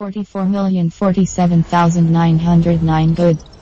44,047,909 good.